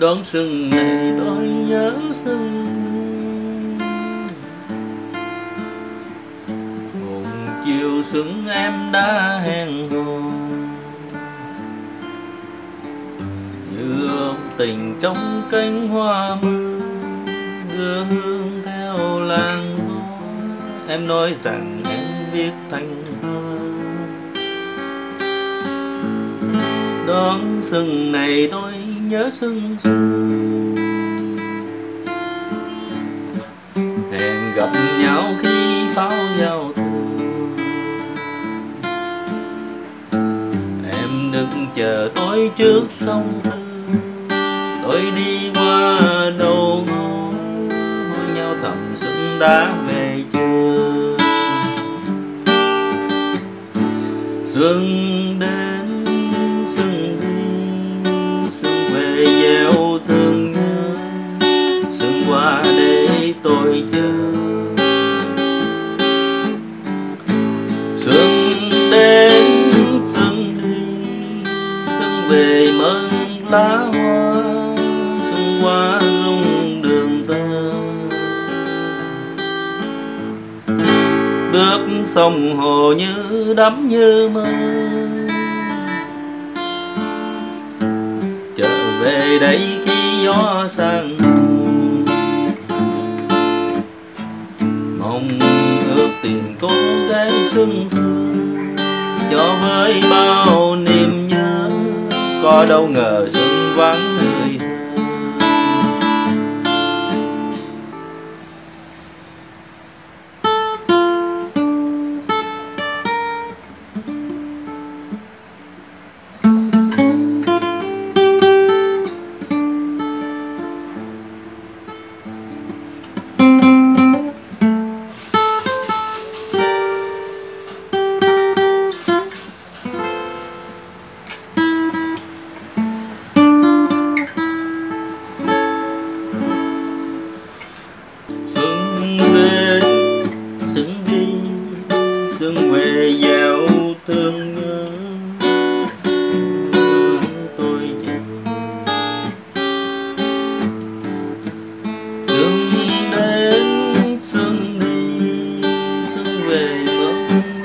đón xuân này tôi nhớ xuân một chiều xuân em đã hẹn hò. Như ông tình trong cánh hoa mưa, đưa hương theo làng hoa. Em nói rằng em viết thành thơ. Đón xuân này tôi nhớ xuân sương. Hẹn gặp nhau khi pháo nhau thương em đừng chờ tôi trước sông thư tôi đi qua đầu ngõ hỏi nhau thầm xuân đã về chưa? Xuân lá hoa xuân qua rung đường ta bước sông hồ như đắm như mơ. Trở về đây khi gió sang mong ước tìm cô gái xuân xưa cho với bao có đâu ngờ xuân vắng.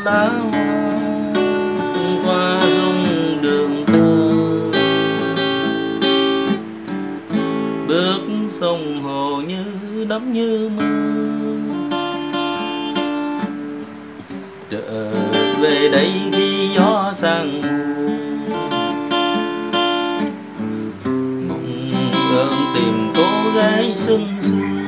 Lá hoa xung qua rung đường thơ bước sông hồ như đắm như mơ trở về đây khi gió sang mong ơn tìm cô gái xuân xưa